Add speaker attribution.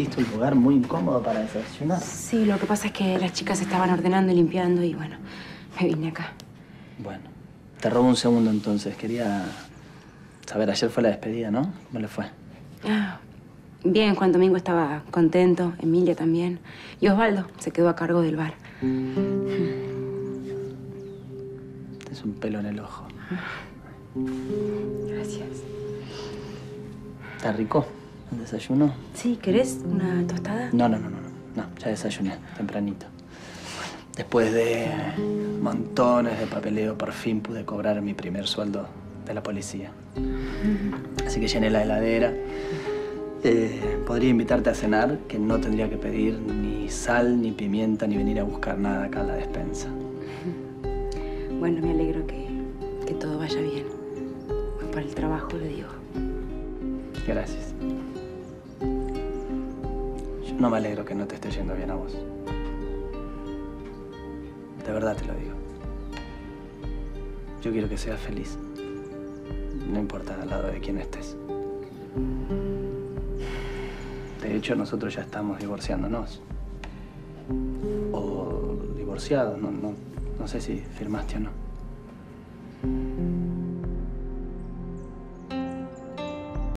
Speaker 1: elegiste un lugar muy incómodo para desayunar.
Speaker 2: Sí, lo que pasa es que las chicas estaban ordenando y limpiando y bueno, me vine acá.
Speaker 1: Bueno, te robo un segundo entonces. Quería saber, ayer fue la despedida, ¿no? ¿Cómo le fue?
Speaker 2: Ah, bien, Juan Domingo estaba contento, Emilia también. Y Osvaldo se quedó a cargo del bar.
Speaker 1: Es un pelo en el ojo.
Speaker 2: Gracias.
Speaker 1: ¿Está rico el desayuno?
Speaker 2: Sí, ¿querés una tostada?
Speaker 1: No, no, no, no. No, no ya desayuné, tempranito. Después de montones de papeleo, por fin pude cobrar mi primer sueldo de la policía. Así que llené la heladera. Eh, podría invitarte a cenar, que no tendría que pedir ni sal, ni pimienta, ni venir a buscar nada acá a la despensa.
Speaker 2: Bueno, me alegro que, que todo vaya bien. Por el trabajo, lo digo.
Speaker 1: Gracias. No me alegro que no te esté yendo bien a vos. De verdad te lo digo. Yo quiero que seas feliz. No importa al lado de quién estés. De hecho, nosotros ya estamos divorciándonos. O divorciados, no, no, no sé si firmaste o no.